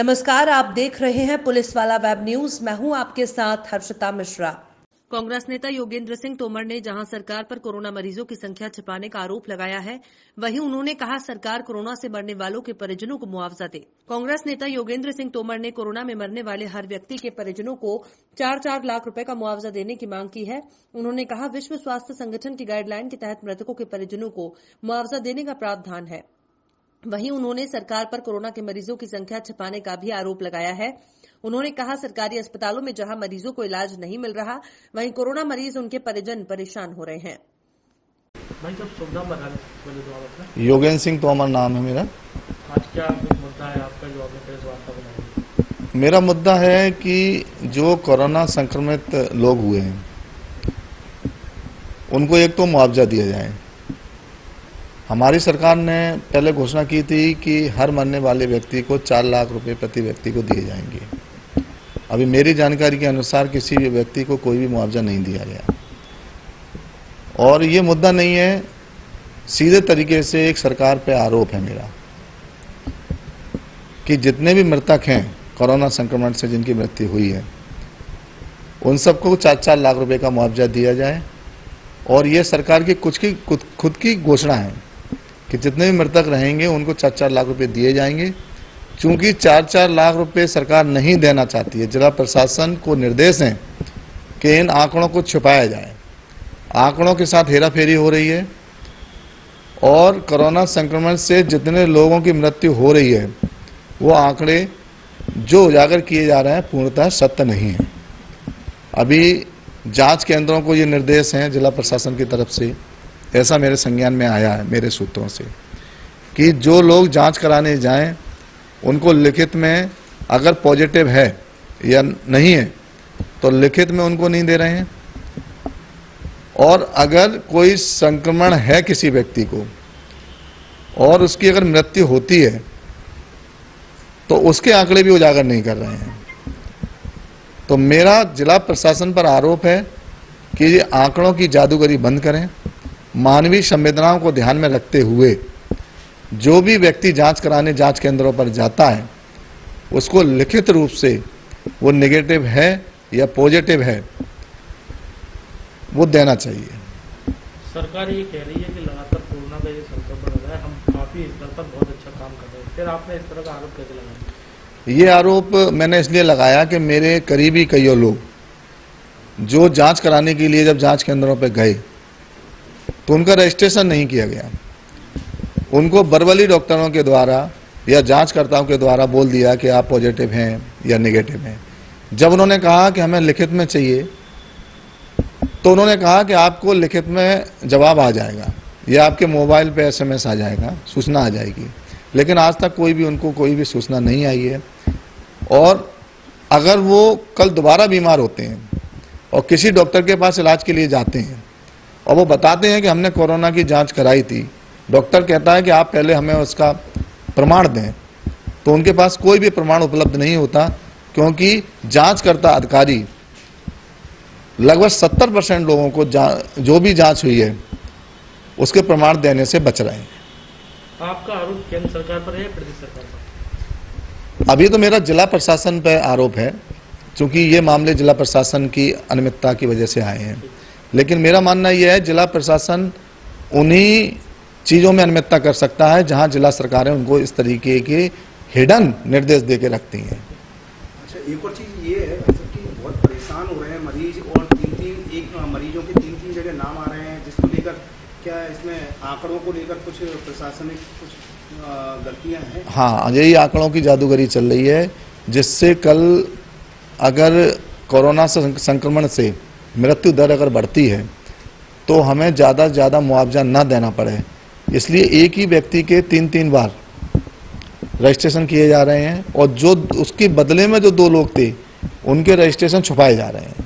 नमस्कार, आप देख रहे हैं पुलिस वाला वेब न्यूज़। मैं हूँ आपके साथ हर्षिता मिश्रा। कांग्रेस नेता योगेंद्र सिंह तोमर ने जहाँ सरकार पर कोरोना मरीजों की संख्या छिपाने का आरोप लगाया है, वहीं उन्होंने कहा, सरकार कोरोना से मरने वालों के परिजनों को मुआवजा दे। कांग्रेस नेता योगेंद्र सिंह तोमर ने कोरोना में मरने वाले हर व्यक्ति के परिजनों को चार चार लाख रुपए का मुआवजा देने की मांग की है। उन्होंने कहा, विश्व स्वास्थ्य संगठन की गाइडलाइन के तहत मृतकों के परिजनों को मुआवजा देने का प्रावधान है। वहीं उन्होंने सरकार पर कोरोना के मरीजों की संख्या छिपाने का भी आरोप लगाया है। उन्होंने कहा सरकारी अस्पतालों में जहाँ मरीजों को इलाज नहीं मिल रहा वहीं कोरोना मरीज़ उनके परिजन परेशान हो रहे हैं। भाई तो योगेंद्र सिंह तोमर नाम है मेरा। आज क्या मुद्दा है आपका जो आपने प्रेस वार्ता बनाई मेरा मुद्दा है कि जो कोरोना संक्रमित लोग हुए हैं उनको एक तो मुआवजा दिया जाए। हमारी सरकार ने पहले घोषणा की थी कि हर मरने वाले व्यक्ति को चार लाख रुपए प्रति व्यक्ति को दिए जाएँगे। अभी मेरी जानकारी के अनुसार किसी भी व्यक्ति को कोई भी मुआवजा नहीं दिया गया। और ये मुद्दा नहीं है सीधे तरीके से एक सरकार पे आरोप है मेरा कि जितने भी मृतक हैं कोरोना संक्रमण से जिनकी मृत्यु हुई है उन सबको चार चार लाख रुपए का मुआवजा दिया जाए। और ये सरकार की कुछ की खुद, की घोषणा है। कि जितने भी मृतक रहेंगे, उनको चार चार लाख रुपए दिए जाएँगे। चूँकि चार चार लाख रुपए सरकार नहीं देना चाहती है, जिला प्रशासन को निर्देश हैं कि इन आंकड़ों को छुपाया जाए। आंकड़ों के साथ हेराफेरी हो रही है और कोरोना संक्रमण से जितने लोगों की मृत्यु हो रही है, वो आंकड़े जो उजागर किए जा रहे हैं, पूर्णतः सत्य नहीं है। अभी जाँच केंद्रों को ये निर्देश हैं, जिला प्रशासन की तरफ़ से। ऐसा मेरे संज्ञान में आया है, मेरे सूत्रों से, कि जो लोग जाँच कराने जाएँ, उनको लिखित में अगर पॉजिटिव है या नहीं है तो लिखित में उनको नहीं दे रहे हैं। और अगर कोई संक्रमण है किसी व्यक्ति को, और उसकी अगर मृत्यु होती है तो उसके आंकड़े भी उजागर नहीं कर रहे हैं। तो मेरा जिला प्रशासन पर आरोप है कि ये आंकड़ों की जादूगरी बंद करें। मानवीय संवेदनाओं को ध्यान में रखते हुए जो भी व्यक्ति जाँच कराने जाँच केंद्रों पर जाता है उसको लिखित रूप से वो नेगेटिव है या पॉजिटिव है वो देना चाहिए। सरकार ये कह रही है कि लगातार कोरोना का ये संकट बढ़ रहा है हम काफ़ी स्तर पर बहुत अच्छा काम कर रहे हैं। फिर आपने इस तरह का आरोप कैसे लगाया? ये आरोप मैंने इसलिए लगाया कि मेरे करीबी कई लोग जो जाँच कराने के लिए जब जाँच केंद्रों पर गए तो उनका रजिस्ट्रेशन नहीं किया गया। उनको बरबली डॉक्टरों के द्वारा या जांचकर्ताओं के द्वारा बोल दिया कि आप पॉजिटिव हैं या नेगेटिव हैं। जब उन्होंने कहा कि हमें लिखित में चाहिए तो उन्होंने कहा कि आपको लिखित में जवाब आ जाएगा, या आपके मोबाइल पे एसएमएस आ जाएगा, सूचना आ जाएगी। लेकिन आज तक कोई भी उनको कोई भी सूचना नहीं आई है। और अगर वो कल दोबारा बीमार होते हैं और किसी डॉक्टर के पास इलाज के लिए जाते हैं और वो बताते हैं कि हमने कोरोना की जाँच कराई थी। डॉक्टर कहता है कि आप पहले हमें उसका प्रमाण दें। तो उनके पास कोई भी प्रमाण उपलब्ध नहीं होता क्योंकि जाँच करता अधिकारी लगभग सत्तर परसेंट लोगों को जो भी जाँच हुई है उसके प्रमाण देने से बच रहे हैं। आपका आरोप केंद्र सरकार पर है प्रदेश सरकार पर? अभी तो मेरा जिला प्रशासन पर आरोप है क्योंकि ये मामले जिला प्रशासन की अनियमितता की वजह से आए हैं। लेकिन मेरा मानना यह है जिला प्रशासन उन्हीं चीज़ों में अनियमितता कर सकता है जहाँ जिला सरकारें उनको इस तरीके के हिडन निर्देश दे के रखती हैं। अच्छा एक और चीज़ ये है कि बहुत परेशान हो रहे हैं मरीज़ और तीन तीन एक मरीजों के तीन तीन जगह नाम आ रहे हैं जिसको लेकर क्या इसमें आंकड़ों को लेकर कुछ प्रशासनिक कुछ गलतियाँ हैं? हाँ यही आंकड़ों की जादूगरी चल रही है जिससे कल अगर कोरोना संक्रमण से मृत्यु दर अगर बढ़ती है तो हमें ज़्यादा से ज़्यादा मुआवजा ना देना पड़े। इसलिए एक ही व्यक्ति के तीन तीन बार रजिस्ट्रेशन किए जा रहे हैं और जो उसके बदले में जो दो लोग थे, उनके रजिस्ट्रेशन छुपाए जा रहे हैं।